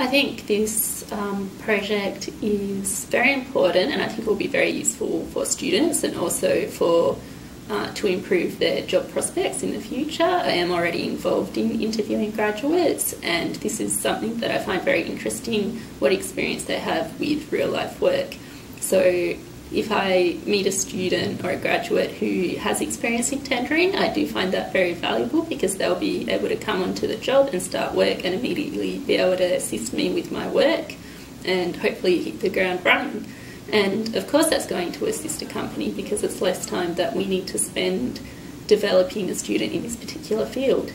I think this um, project is very important and I think will be very useful for students and also for uh, to improve their job prospects in the future. I am already involved in interviewing graduates, and this is something that I find very interesting what experience they have with real life work. So, if I meet a student or a graduate who has experience in tendering, I do find that very valuable because they'll be able to come onto the job and start work and immediately be able to assist me with my work and hopefully hit the ground running. And of course, that's going to assist a company because it's less time that we need to spend developing a student in this particular field.